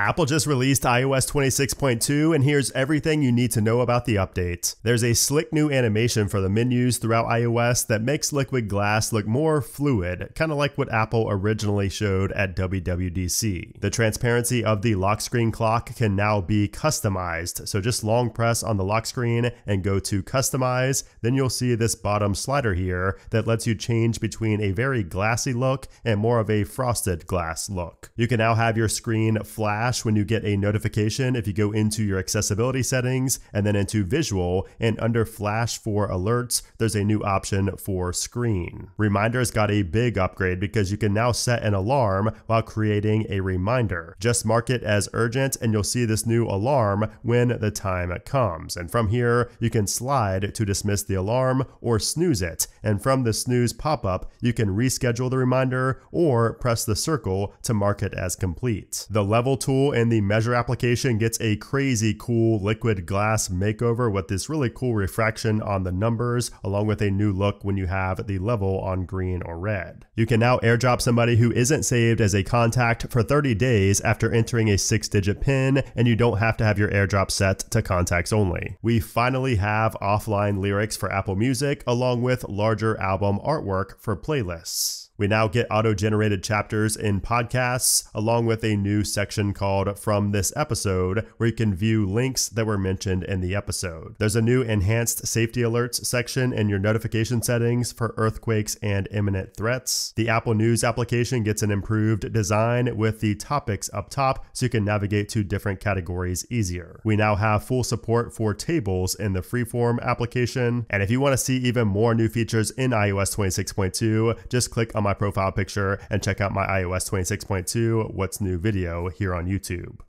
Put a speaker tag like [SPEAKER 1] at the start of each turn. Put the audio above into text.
[SPEAKER 1] Apple just released iOS 26.2, and here's everything you need to know about the update. There's a slick new animation for the menus throughout iOS that makes Liquid Glass look more fluid, kind of like what Apple originally showed at WWDC. The transparency of the lock screen clock can now be customized, so just long press on the lock screen and go to Customize, then you'll see this bottom slider here that lets you change between a very glassy look and more of a frosted glass look. You can now have your screen flash flash when you get a notification if you go into your accessibility settings and then into visual and under flash for alerts, there's a new option for screen. Reminders got a big upgrade because you can now set an alarm while creating a reminder. Just mark it as urgent and you'll see this new alarm when the time comes. And from here, you can slide to dismiss the alarm or snooze it. And from the snooze pop-up, you can reschedule the reminder or press the circle to mark it as complete. The level tool and the measure application gets a crazy cool liquid glass makeover with this really cool refraction on the numbers, along with a new look when you have the level on green or red. You can now airdrop somebody who isn't saved as a contact for 30 days after entering a six digit PIN, and you don't have to have your airdrop set to contacts only. We finally have offline lyrics for Apple Music, along with larger album artwork for playlists. We now get auto generated chapters in podcasts, along with a new section called From This Episode, where you can view links that were mentioned in the episode. There's a new enhanced safety alerts section in your notification settings for earthquakes and imminent threats. The Apple News application gets an improved design with the topics up top so you can navigate to different categories easier. We now have full support for tables in the Freeform application. And if you want to see even more new features in iOS 26.2, just click on my my profile picture and check out my iOS 26.2 What's New video here on YouTube.